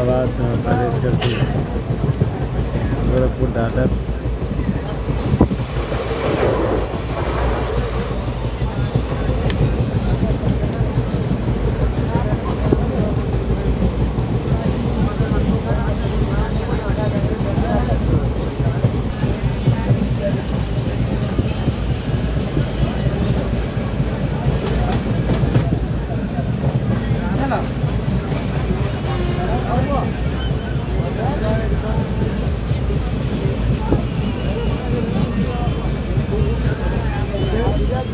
इलाहाबाद प्रवेश करती है। गोरखपुर दादर।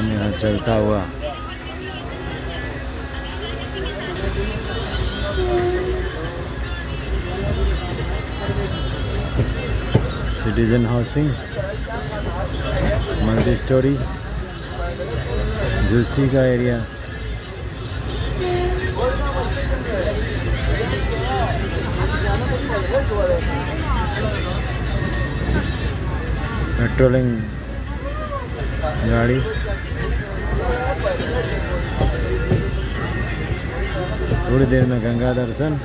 काम यहाँ चलता हुआ। सिटीजन हाउसिंग मल्टी स्टोरी झुलसी का एरिया पेट्रोलिंग गाड़ी। थोड़ी देर में गंगा दर्शन।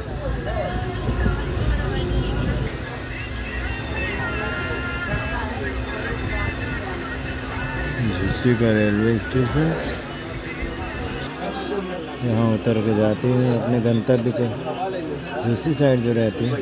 झुस्सी का रेलवे स्टेशन। यहाँ उतर के जाती हैं, अपने गंतव्य के। झुस्सी साइड जो रहती है।